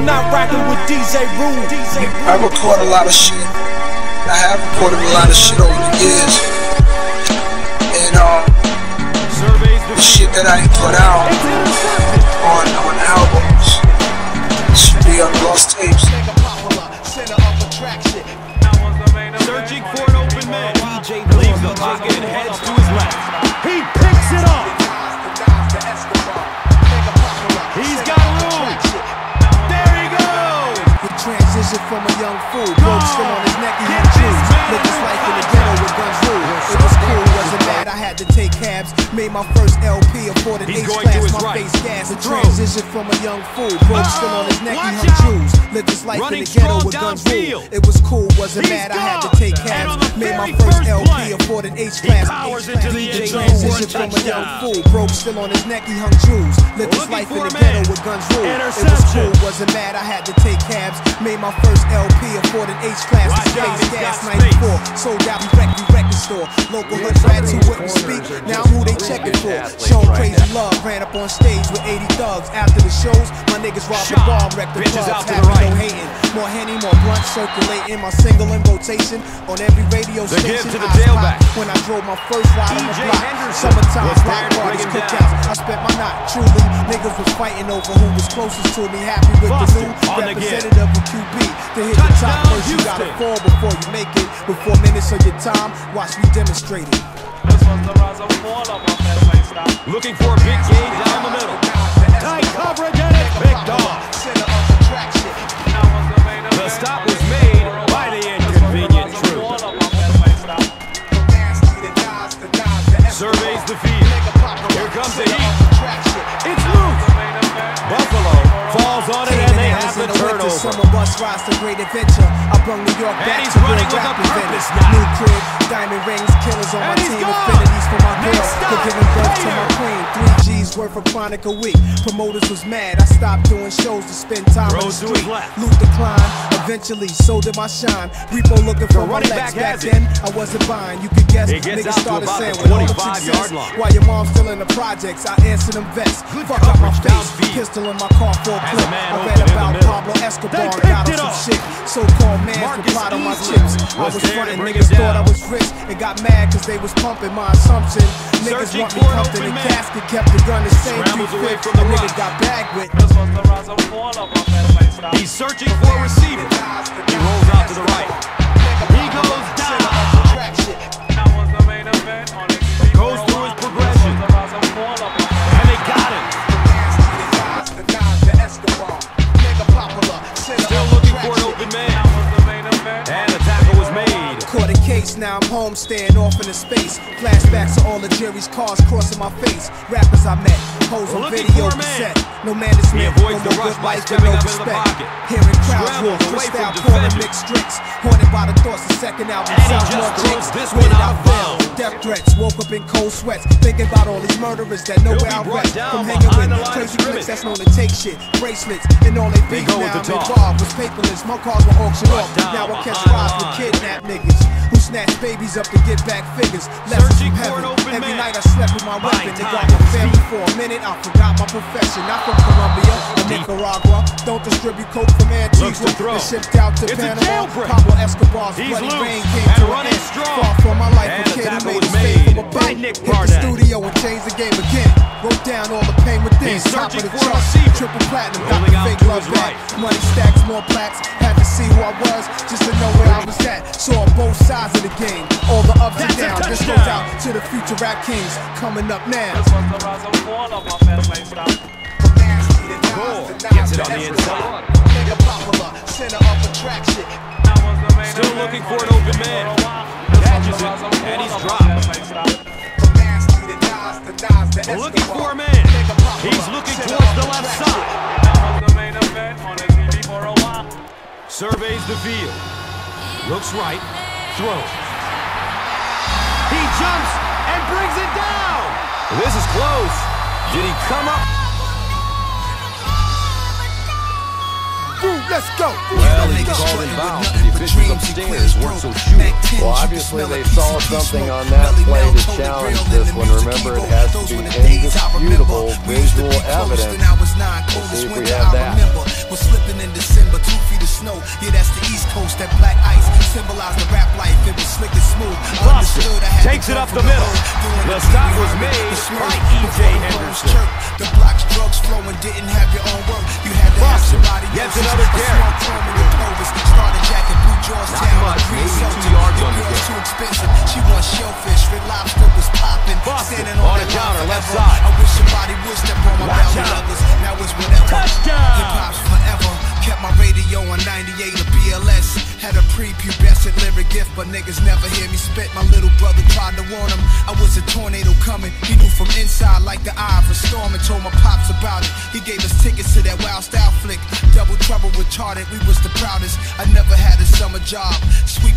You're not rocking with DJ Rule. I record a lot of shit. I have recorded a lot of shit over the years. And um, the shit that I put out on on albums should be on lost tapes. Searching for an open man. DJ leaves the pocket and heads to young fool, broke still on his neck, he had juice. Lived his life in the ghetto with guns rule. It was cool, I had to take cabs. Made my first LP, afforded He's H class, my right. face gas. The transition from a young fool, broke still on his neck, he hung juice. Lived his life Running in the ghetto with guns rule. It was cool, wasn't He's mad, I had to gone. take cabs. Made my first first LP, afforded H class. powers into the end zone transition from a young fool, broke still on his neck, he hung juice. Lived his life in the ghetto with guns rule. It was cool, wasn't mad, I had to take cabs. Made my first LP, afforded H class. Space gas got 94. Sold out wreck the record store. Local hood rats who wouldn't speak. Now who they checking for? Showing crazy love. Ran up on stage with 80 thugs. After the shows, my niggas robbed the bar, wrecked the Pitches clubs. out to the right. no hating. More henny, more blunt circulating. My single in rotation on every radio The give station. to the I spot tailback. When I drove my first ride on the DJ block. Henderson Summertime, was there block parties, cookouts. down. I spent my night. Truly, niggas was fighting over who was closest to me. Happy with Boston the new the give. representative of QB. To hit the top Touchdown, first, you gotta fall before you make it. Before minutes of your time, watch me demonstrate it. Looking for a big gain down the middle. Tight coverage and it's picked off. Stop Summer bus rides to great adventure. I brought New York back to running real rap a purpose New crib, diamond rings, killers on my And he's team, gone. affinities for my girl. For giving birth to my queen. Three G's worth of chronic a week. Promoters was mad. I stopped doing shows to spend time on the Throws to his street. Loot decline. Eventually, so did my shine. Repo looking for my legs. back Back has it. then, I wasn't buying. You could guess. Niggas started saying the with all the success. While your mom's still in the projects, I answer them vets. Good Fuck up my face. Pistol in my car for a clip. I read about. Pablo Escobar They and picked got him it some off. shit. So-called man Marcus for plot on my chips. I was was there to frontin', niggas thought I was rich and got mad cause they was pumping my assumption. Niggas Searching want me pumped in open the man. casket, kept the gun the same. Scrambles three away from the A nigga rush. got bagged with. He's searching for a receiver. He rolls out to the right. He goes down. Goes Case, now I'm home, staying off into space. Flashbacks of all the Jerry's cars crossing my face. Rappers I met, hoes on video for cassette. No man is meant avoids no the good life and no up in the respect. pocket. Hearing crowds walk, from pouring mixed drinks. Haunted by the thoughts of second album. And he just throws this one out I of fail? Death threats, woke up in cold sweats. Thinking about all these murderers that know where I rest. From hanging with crazy clicks that's known to take shit. Bracelets and all they beef go now. the talk. involved was paperless. My cars were auctioned off. Now I catch the rides with kidnapped niggas who snatch babies up to get back figures. Lessons Searching from heaven. Every night I slept with my weapon. They got my family for a minute. I forgot my profession. Not from Colombia or Nicaragua. Don't distribute coke from Antigua. throw. And shipped out to It's Panama. Pablo Escobar's He's bloody loose rain came and to an running end. strong. Far from my life, And a kid who made his fame from a bank. Nick Hit the studio and changed the game again. Wrote down all the pain within. He's Top of the charts. Triple platinum. Got the fake love back. right. Money stacks, more plaques. Had to see who I was just to know where I was at. Saw both sides of the game. All the ups and That's a downs. This goes out to the future rap kings coming up now. Gore gets it on the inside. Still looking for an open man. Catches it, and he's dropped. Looking for a man. He's looking towards the left side. Surveys the field. Looks right. Throws. He jumps and brings it down. This is close. Did he come up? Let's go. Well, he called him bounce. The officials upstairs weren't so sure. Well, obviously they saw something on that play to challenge this one. Remember, it has to be indisputable visual evidence. We'll see if we have that. takes it up the middle. The stop was made by E.J. Henderson. The block's drugs flowing, didn't have your own work. You had to have somebody another carry. Not much, maybe two yards on the on, the counter, left side. Watch Touchdown! Hip-hop's forever. Kept my radio on 98 prepubescent lyric gift, but niggas never hear me spit. My little brother tried to warn him. I was a tornado coming. He knew from inside like the eye of a storm and told my pops about it. He gave us tickets to that wild style flick. Double trouble retarded. We was the proudest. I never had a summer job. Sweet